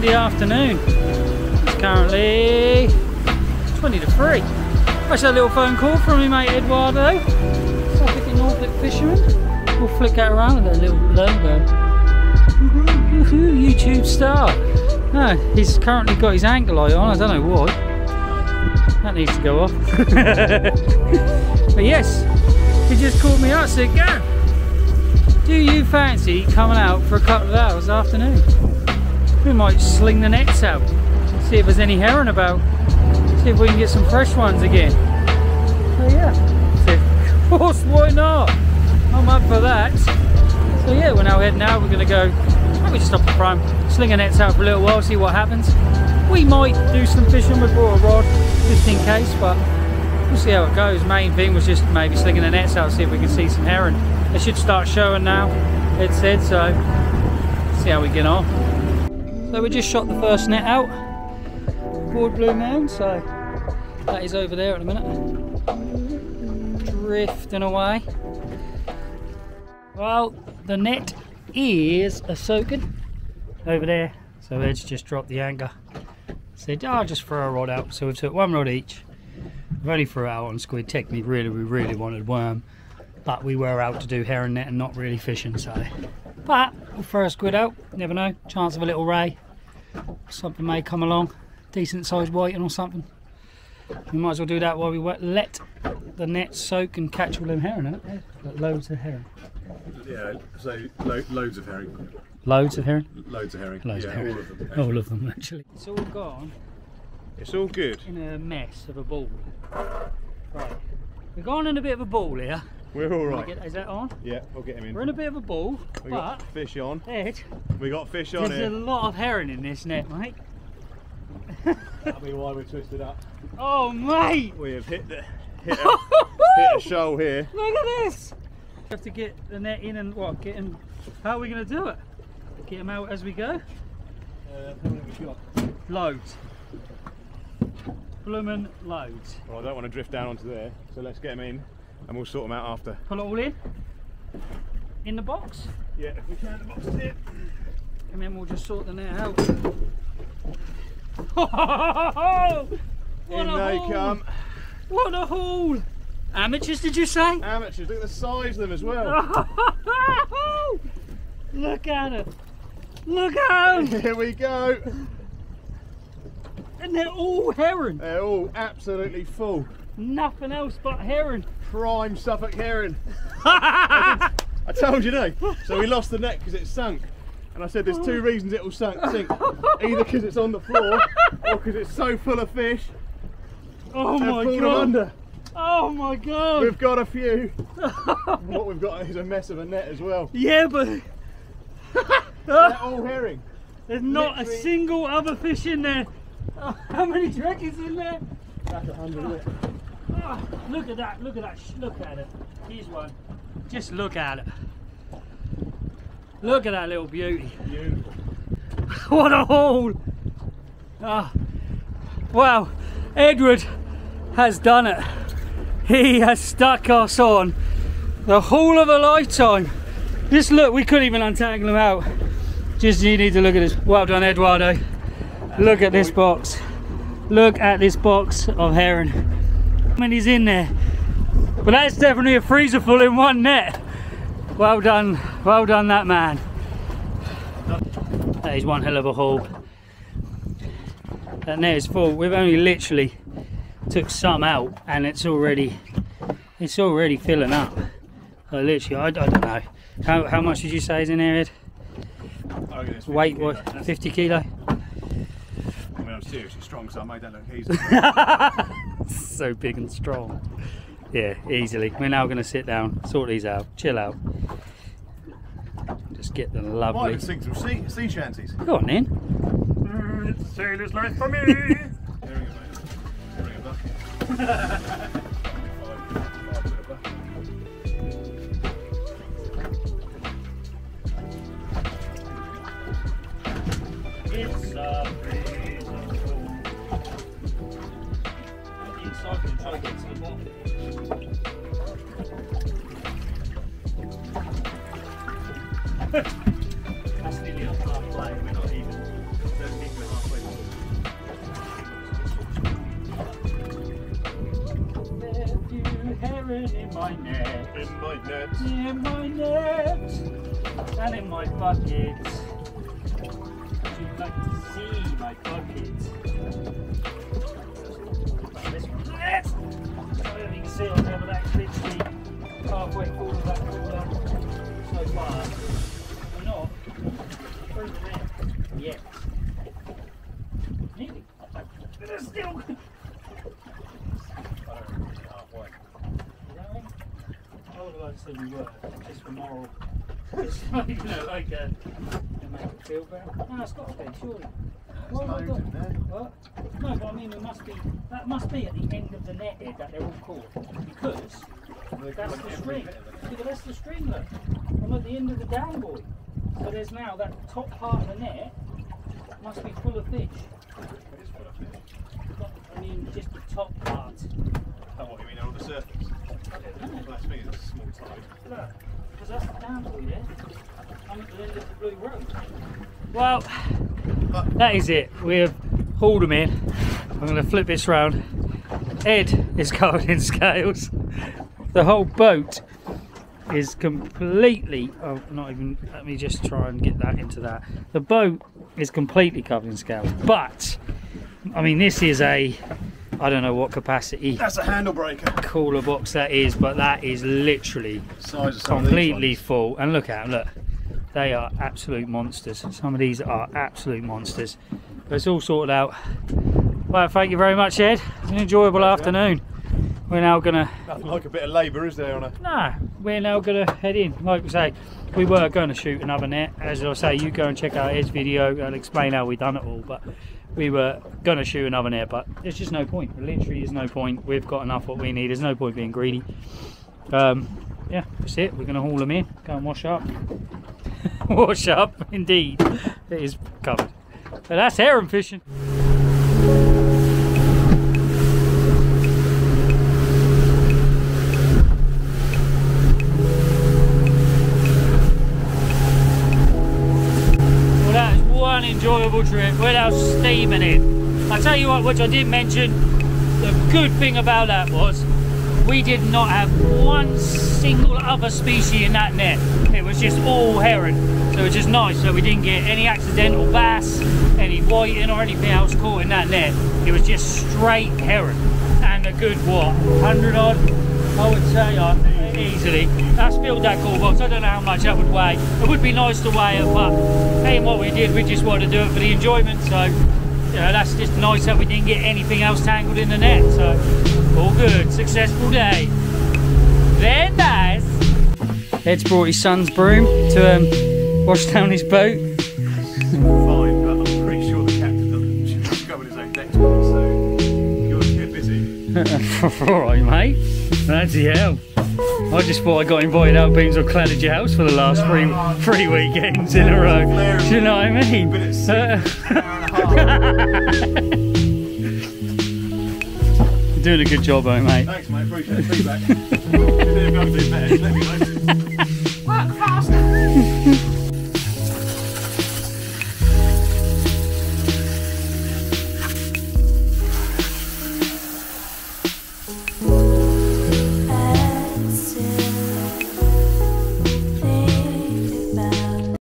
Sunday afternoon. It's currently 20 to 3. I That's a little phone call from my mate Eduardo. Suffolk and Norfolk fisherman. We'll flick that around with that little logo. YouTube star. No, he's currently got his anchor light on, I don't know why. That needs to go off. but yes, he just called me up said, Gav, do you fancy coming out for a couple of hours afternoon? We might sling the nets out, see if there's any herring about, see if we can get some fresh ones again. So yeah, of course, why not? I'm up for that. So yeah, we're now heading out, we're gonna go, we just stop the prime, sling the nets out for a little while, see what happens. We might do some fishing, we brought a rod, just in case, but we'll see how it goes. Main thing was just maybe slinging the nets out, see if we can see some herring. They should start showing now, it said, so see how we get on. So we just shot the first net out, board Blue Mound, so that is over there at the minute. Drifting away. Well, the net is a soaking over there. So Ed's just dropped the anchor. Said, oh, I'll just throw a rod out. So we've took one rod each. We've only threw out on squid. Technically, really, we really wanted worm. But we were out to do herring net and not really fishing, so. But we'll throw a squid out. Never know. Chance of a little ray. Something may come along. Decent sized whiting or something. We might as well do that while we let the net soak and catch all them herring in it. Got loads of herring. Yeah, so lo loads of herring. Loads of herring? Loads of herring. Loads yeah, of herring. all of them. All of them, actually. It's all gone It's all good. in a mess of a ball. Right. We're going in a bit of a ball here. We're all Can I right. get- is that on? Yeah, we'll get him in. We're in a bit of a ball, We but got fish on. Ed, We got fish on there's a lot of herring in this net, mate. That'll be why we're twisted up. Oh, mate! We have hit the hit a, hit a shoal here. Look at this! We have to get the net in and what? Get him. How are we going to do it? Get him out as we go? Uh, how many have we got? Loads. Bloomin' loads. Well, I don't want to drift down onto there, so let's get him in, and we'll sort them out after. Pull it all in. In the box. Yeah, if we can, the box is here. And then we'll just sort the net out. what In a they haul! come. What a haul! Amateurs, did you say? Amateurs, look at the size of them as well. Look at it! Look at them! Here we go. And they're all herring. They're all absolutely full. Nothing else but herring. Prime Suffolk herring. I told you, no. So we lost the net because it sunk. And I said there's two reasons it will sunk, sink. Either because it's on the floor or because it's so full of fish Oh my god! under. Oh my god! We've got a few. what we've got is a mess of a net as well. Yeah, but They're all herring. there's not a single other fish in there. How many do in there? That's a hundred. Oh, look at that! Look at that! Look at it! Here's one. Just look at it. Look at that little beauty. Beautiful. what a haul! Ah, wow, Edward has done it. He has stuck us on the haul of a lifetime. Just look, we couldn't even untangle him out. Just you need to look at this. Well done, Eduardo. Look at this box. Look at this box of herring. How many's in there? But that's definitely a freezer full in one net. Well done, well done, that man. That is one hell of a haul. That net is full. We've only literally took some out, and it's already it's already filling up. So literally, I, I don't know. How, how much did you say is in there, Ed? I reckon it's 50 Weight, kilo. what? 50 kilo? I mean, I'm seriously strong, so I made that look easy. so big and strong. Yeah, easily. We're now going to sit down, sort these out, chill out. Just get the Might lovely. even sing some sea, sea shanties. Go on then. It's sailor's life for me. Herring a Herring a. It's a That's nearly off halfway, we're not even. Don't think we're halfway. Heron in my net, in my net, in my net, and in my bucket. Would like to see my bucket? This net. I don't think you can see on halfway full that cooler so far. We're not through the net yet. Nearly. It's still. Know I would like to say we were, just for moral. Just, you know, like uh, make it feel better. No, it's got to be, surely. What have I loads got? in there. What? No, but I mean, it must be, that must be at the end of the net here that they're all caught. Because that's the string. See, but that's the string, look. I'm at the end of the dan buoy. So there's now that top part of the net must be full of fish. It is full of fish. Not- I mean, just the top part. Oh, what, you mean on the surface? I don't know. Well, that's me, that's a small tide. Look, because that's the dan buoy there. I'm at the end of the blue road. Well, that is it. We have hauled them in. I'm going to flip this round. Ed is covered in scales. The whole boat is completely. Oh, not even. Let me just try and get that into that. The boat is completely covered in scales. But, I mean, this is a. I don't know what capacity That's a handle breaker. cooler box that is, but that is literally Size of some of these completely full. And look at look. They are absolute monsters. Some of these are absolute monsters. But it's all sorted out. Well, thank you very much, Ed. It's an enjoyable afternoon. We're now gonna Nothing like a bit of labour, is there, on a nah, we're now gonna head in. Like we say, we were going to shoot another net. As I say, you go and check out Ed's video. I'll explain how we done it all. But we were going to shoot another net, but there's just no point. There literally is no point. We've got enough what we need. There's no point being greedy. Um, yeah, that's it. We're gonna haul them in. Go and wash up. wash up, indeed. It is covered. But that's herring fishing. Well, that is one enjoyable trip. We're steaming it. I tell you what, which I did mention, the good thing about that was we did not have one single other species in that net. It was just all herring. So it was just nice. So we didn't get any accidental bass, any whiting or anything else caught in that net. It was just straight herring. And a good what, 100 odd? I would say uh, easily. That's filled that cool box. I don't know how much that would weigh. It would be nice to weigh it, but hey, what we did, we just wanted to do it for the enjoyment. So, you know, that's just nice that we didn't get anything else tangled in the net. So, all good. Successful day. Very nice. Ed's brought his son's broom to um, wash down his boat. fine, but I'm pretty sure the captain doesn't go on his own next one, so you're to get busy. All right, mate. Bloody hell. I just thought I got invited out being or clattered your house for the last three three weekends in a row. Do you know what I mean? doing a good job, mate. Thanks, mate. Appreciate the feedback.